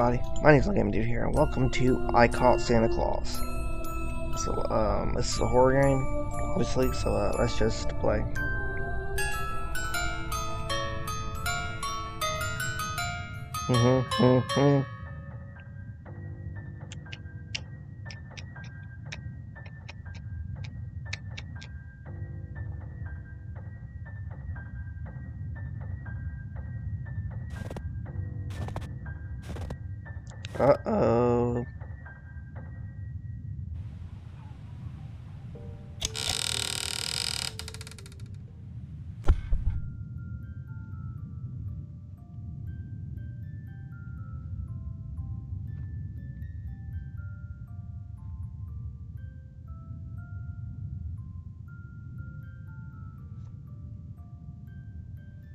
My name's Game Dude here, and welcome to I Caught Santa Claus. So, um, this is a horror game, obviously, so, uh, let's just play. Mm-hmm, mm-hmm. Uh-oh.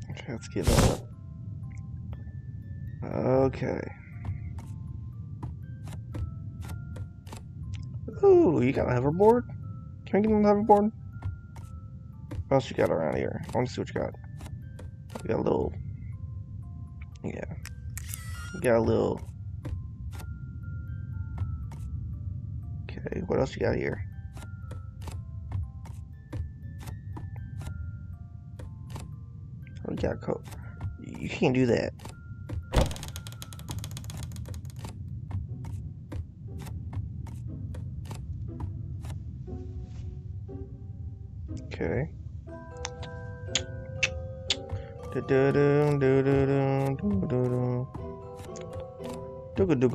Okay, let's get up. Okay. Ooh, you got a hoverboard? Can we get on the hoverboard? What else you got around here? I want to see what you got. You got a little... Yeah. You got a little... Okay, what else you got here? Oh, you got. You can't do that.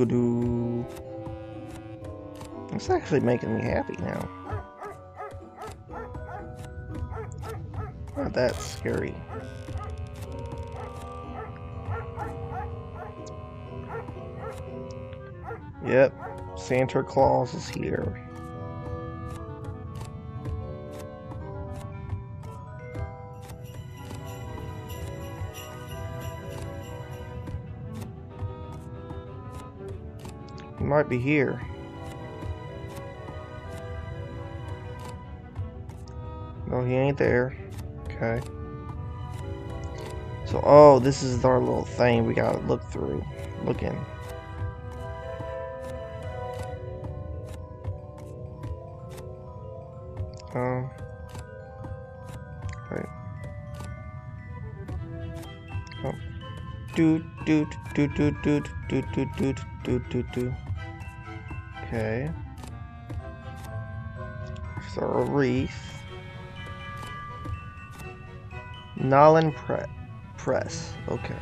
Do It's actually making me happy now. Not that scary. Yep, Santa Claus is here. Might be here. No, he ain't there. Okay. So, oh, this is our little thing we gotta look through. Look in. Um. Right. Oh. Doot doot doot doot doot doot doot doot doot doot. Okay. A wreath. Nolan Pre Press. Okay.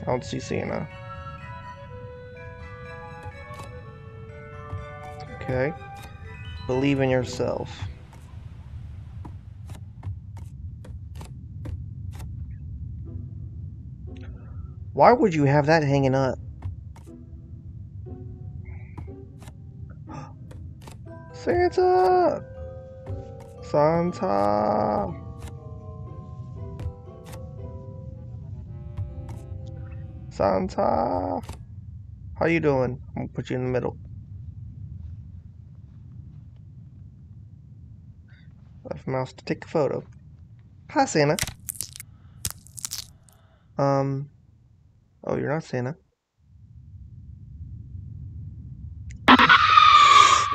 I don't see Santa. Okay. Believe in yourself. Why would you have that hanging up? Santa! Santa! Santa! How you doing? I'm gonna put you in the middle. Left mouse to take a photo. Hi, Santa. Um... Oh, you're not Santa.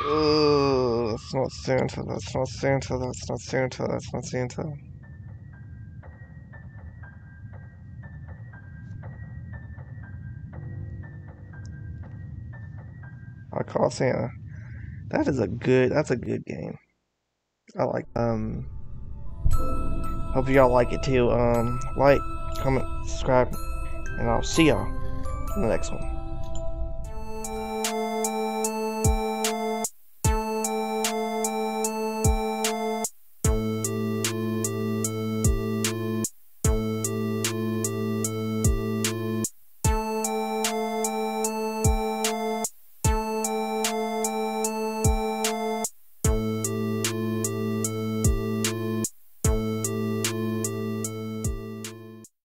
Ugh, that's not Santa, that's not Santa, that's not Santa, that's not Santa. I call Santa. That is a good, that's a good game. I like, um, hope y'all like it too. Um, like, comment, subscribe, and I'll see y'all in the next one.